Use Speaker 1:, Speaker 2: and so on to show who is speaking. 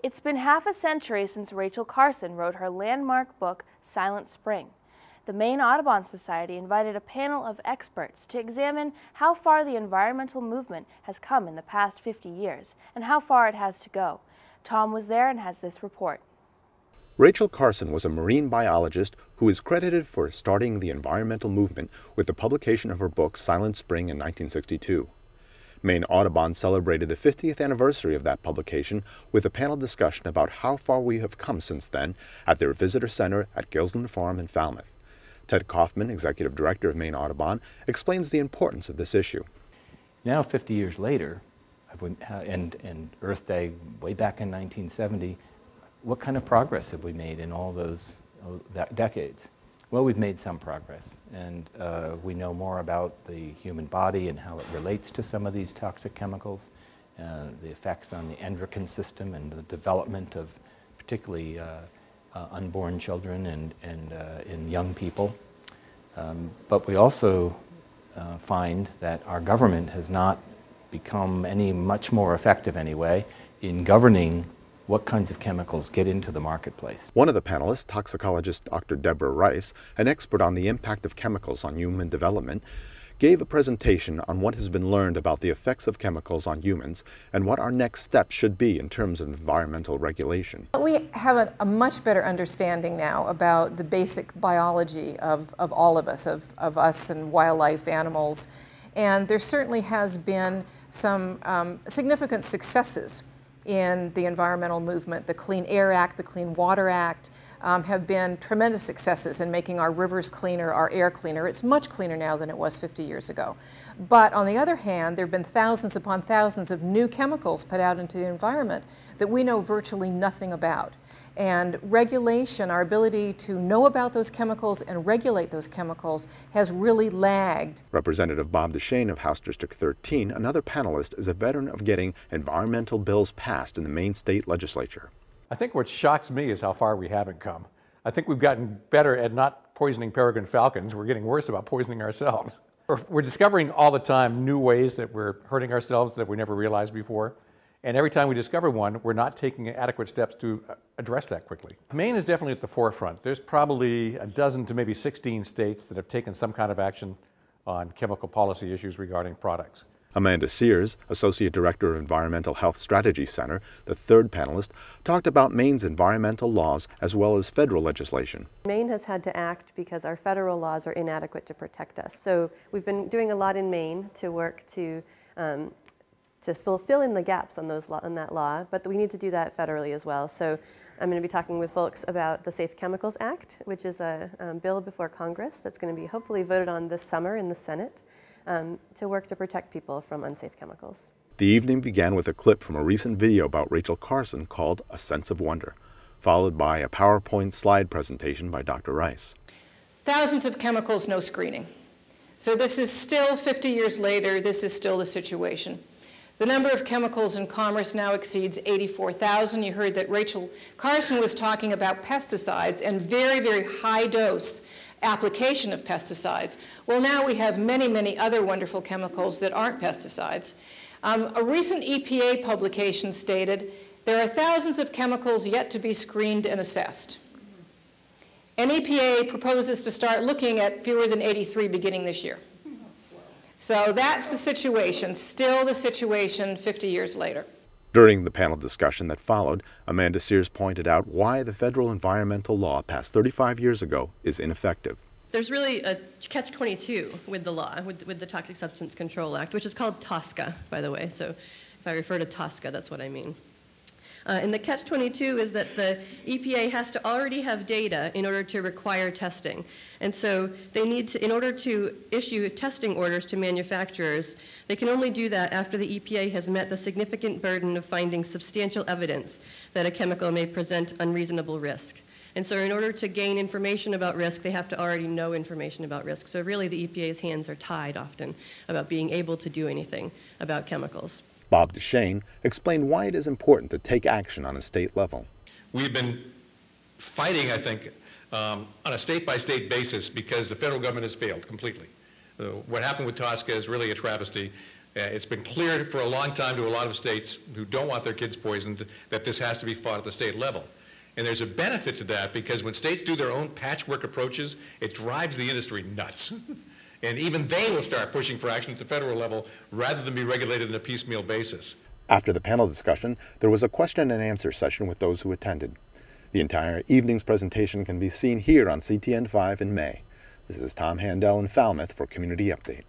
Speaker 1: It's been half a century since Rachel Carson wrote her landmark book, Silent Spring. The Maine Audubon Society invited a panel of experts to examine how far the environmental movement has come in the past 50 years and how far it has to go. Tom was there and has this report.
Speaker 2: Rachel Carson was a marine biologist who is credited for starting the environmental movement with the publication of her book Silent Spring in 1962. Maine Audubon celebrated the 50th anniversary of that publication with a panel discussion about how far we have come since then at their visitor center at Gilsland Farm in Falmouth. Ted Koffman, executive director of Maine Audubon, explains the importance of this issue.
Speaker 3: Now, 50 years later, and, and Earth Day way back in 1970, what kind of progress have we made in all those uh, decades? Well, we've made some progress, and uh, we know more about the human body and how it relates to some of these toxic chemicals, uh, the effects on the endocrine system and the development of particularly uh, uh unborn children and, and uh, in young people. Um, but we also uh, find that our government has not become any much more effective anyway in governing what kinds of chemicals get into the marketplace.
Speaker 2: One of the panelists, toxicologist Dr. Deborah Rice, an expert on the impact of chemicals on human development, gave a presentation on what has been learned about the effects of chemicals on humans and what our next steps should be in terms of environmental regulation.
Speaker 4: We have a, a much better understanding now about the basic biology of, of all of us, of, of us and wildlife, animals, and there certainly has been some um, significant successes in the environmental movement. The Clean Air Act, the Clean Water Act um, have been tremendous successes in making our rivers cleaner, our air cleaner. It's much cleaner now than it was 50 years ago. But on the other hand, there have been thousands upon thousands of new chemicals put out into the environment that we know virtually nothing about. And regulation, our ability to know about those chemicals and regulate those chemicals, has really lagged.
Speaker 2: Representative Bob Duchesne of House District 13, another panelist, is a veteran of getting environmental bills passed in the Maine state legislature.
Speaker 5: I think what shocks me is how far we haven't come. I think we've gotten better at not poisoning peregrine falcons. We're getting worse about poisoning ourselves. We're, we're discovering all the time new ways that we're hurting ourselves that we never realized before. And every time we discover one, we're not taking adequate steps to uh, address that quickly. Maine is definitely at the forefront. There's probably a dozen to maybe 16 states that have taken some kind of action on chemical policy issues regarding products.
Speaker 2: Amanda Sears, Associate Director of Environmental Health Strategy Center, the third panelist, talked about Maine's environmental laws as well as federal legislation.
Speaker 6: Maine has had to act because our federal laws are inadequate to protect us. So we've been doing a lot in Maine to work to um, to fulfill in the gaps on those on that law, but we need to do that federally as well. So I'm going to be talking with folks about the Safe Chemicals Act, which is a um, bill before Congress that's going to be hopefully voted on this summer in the Senate um, to work to protect people from unsafe chemicals.
Speaker 2: The evening began with a clip from a recent video about Rachel Carson called A Sense of Wonder, followed by a PowerPoint slide presentation by Dr. Rice.
Speaker 7: Thousands of chemicals, no screening. So this is still 50 years later, this is still the situation. The number of chemicals in commerce now exceeds 84,000. You heard that Rachel Carson was talking about pesticides and very, very high dose application of pesticides. Well, now we have many, many other wonderful chemicals that aren't pesticides. Um, a recent EPA publication stated there are thousands of chemicals yet to be screened and assessed. And EPA proposes to start looking at fewer than 83 beginning this year. So that's the situation, still the situation 50 years later.
Speaker 2: During the panel discussion that followed, Amanda Sears pointed out why the federal environmental law passed 35 years ago is ineffective.
Speaker 6: There's really a catch 22 with the law, with, with the Toxic Substance Control Act, which is called TSCA, by the way. So if I refer to TSCA, that's what I mean. Uh, and the catch-22 is that the EPA has to already have data in order to require testing. And so they need to, in order to issue testing orders to manufacturers, they can only do that after the EPA has met the significant burden of finding substantial evidence that a chemical may present unreasonable risk. And so in order to gain information about risk, they have to already know information about risk. So really the EPA's hands are tied often about being able to do anything about chemicals.
Speaker 2: Bob Duchesne explained why it is important to take action on a state level.
Speaker 8: We've been fighting, I think, um, on a state-by-state -state basis because the federal government has failed completely. Uh, what happened with TSCA is really a travesty. Uh, It's been clear for a long time to a lot of states who don't want their kids poisoned that this has to be fought at the state level. And there's a benefit to that because when states do their own patchwork approaches, it drives the industry nuts. And even they will start pushing for action at the federal level rather than be regulated on a piecemeal basis.
Speaker 2: After the panel discussion, there was a question and answer session with those who attended. The entire evening's presentation can be seen here on CTN5 in May. This is Tom Handel in Falmouth for Community Update.